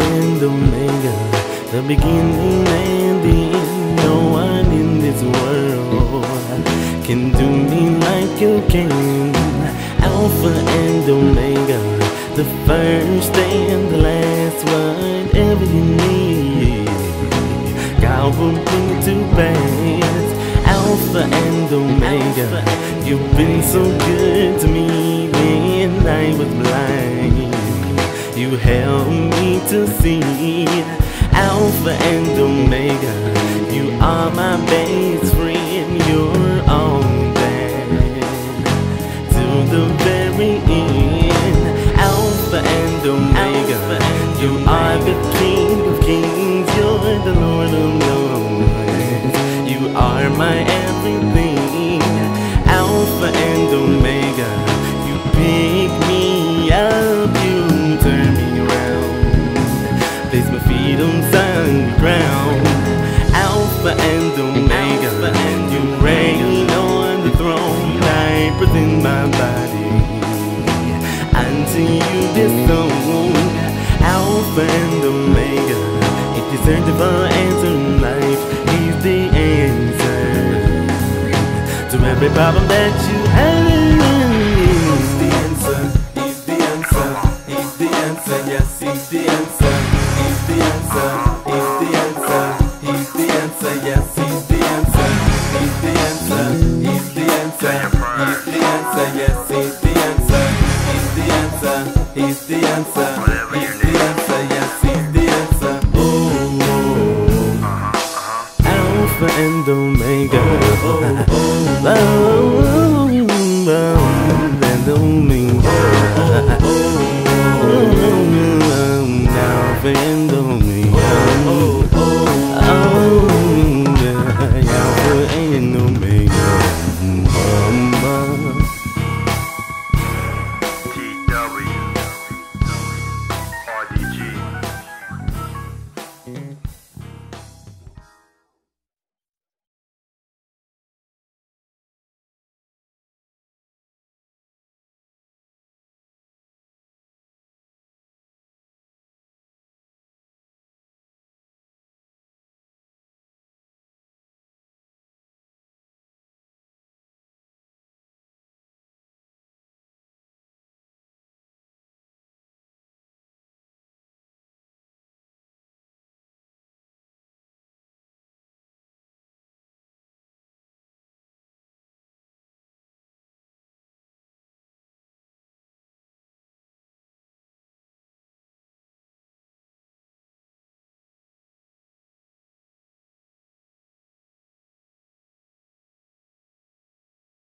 and Omega, the beginning and the end. No one in this world can do me like you can. Alpha and Omega, the first and the last, whatever you need. God will bring to pass. Alpha and Omega, you've been so good to me when I was blind. You help me to see Alpha and Omega. You are my best friend. You're all that to the very end. Alpha and Omega. You are the King of Kings. You're the Lord of Lords. You are my everything. his own Alpha and Omega. It is the answer in life. He's the answer To every problem that you have He's the answer. He's the answer. He's the answer. Yes, he's the answer. He's the answer. the answer. Whatever he's the answer, yes, he's the answer. Oh, oh. oh. Alpha and Omega. Oh, oh, oh. oh, oh, oh, oh, Oh, oh, oh. Alpha and Omega. Oh, oh.